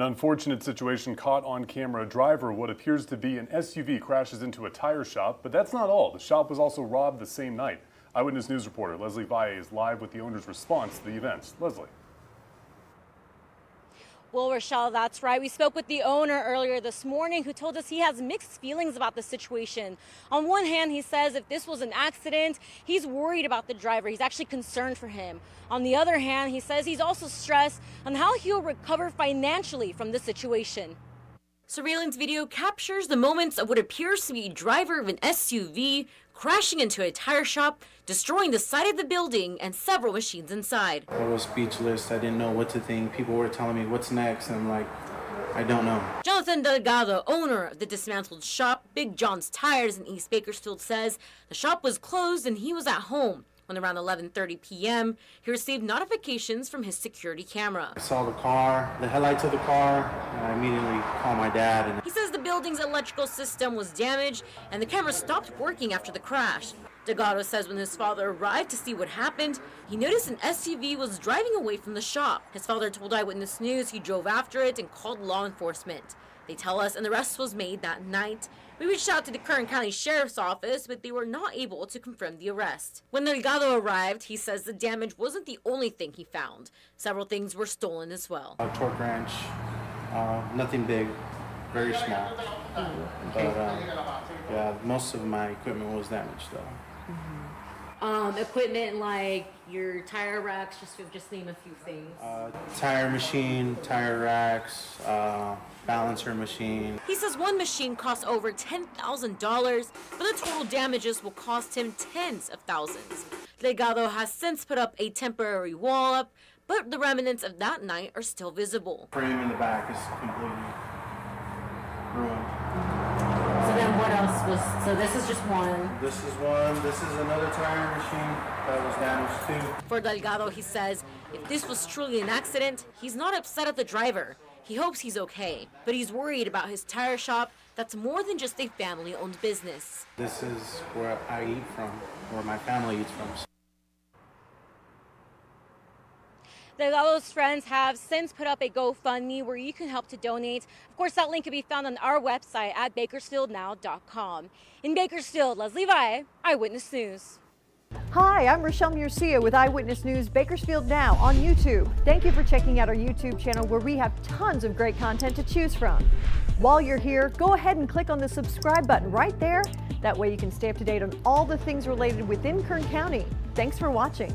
An unfortunate situation caught on camera. A driver, what appears to be an SUV, crashes into a tire shop, but that's not all. The shop was also robbed the same night. Eyewitness News reporter Leslie Valle is live with the owner's response to the events. Leslie. Well, Rochelle, that's right. We spoke with the owner earlier this morning who told us he has mixed feelings about the situation. On one hand, he says if this was an accident, he's worried about the driver. He's actually concerned for him. On the other hand, he says he's also stressed on how he'll recover financially from this situation. Surveillance video captures the moments of what appears to be a driver of an SUV crashing into a tire shop, destroying the side of the building and several machines inside. I was speechless. I didn't know what to think. People were telling me what's next, and I'm like, I don't know. Jonathan Delgado, owner of the dismantled shop, Big John's Tires in East Bakersfield, says the shop was closed and he was at home when around 11:30 p.m. he received notifications from his security camera. I saw the car, the headlights of the car, and I immediately called my dad. And he the building's electrical system was damaged and the camera stopped working after the crash. Delgado says when his father arrived to see what happened, he noticed an SUV was driving away from the shop. His father told Eyewitness News he drove after it and called law enforcement. They tell us, the arrest was made that night. We reached out to the Kern County Sheriff's Office, but they were not able to confirm the arrest. When Delgado arrived, he says the damage wasn't the only thing he found. Several things were stolen as well. A torque wrench, uh, nothing big, very small. Mm-hmm. But uh, yeah, most of my equipment was damaged though. Mm-hmm. Um, equipment like your tire racks, just just name a few things. Uh, tire machine, tire racks, uh, balancer machine. He says one machine costs over $10,000, but the total damages will cost him tens of thousands. Delgado has since put up a temporary wall up, but the remnants of that night are still visible. Frame in the back is completely ruined. So then what else was, so this is just one. This is one, this is another tire machine that was damaged too. For Delgado, he says, if this was truly an accident, he's not upset at the driver. He hopes he's okay, but he's worried about his tire shop that's more than just a family owned business. This is where I eat from, where my family eats from. Delgado's friends have since put up a GoFundMe where you can help to donate. Of course, that link can be found on our website at bakersfieldnow.com. In Bakersfield, Leslie Valle, Eyewitness News. Hi, I'm Rochelle Murcia with Eyewitness News Bakersfield Now on YouTube. Thank you for checking out our YouTube channel where we have tons of great content to choose from. While you're here, go ahead and click on the subscribe button right there. That way you can stay up to date on all the things related within Kern County. Thanks for watching.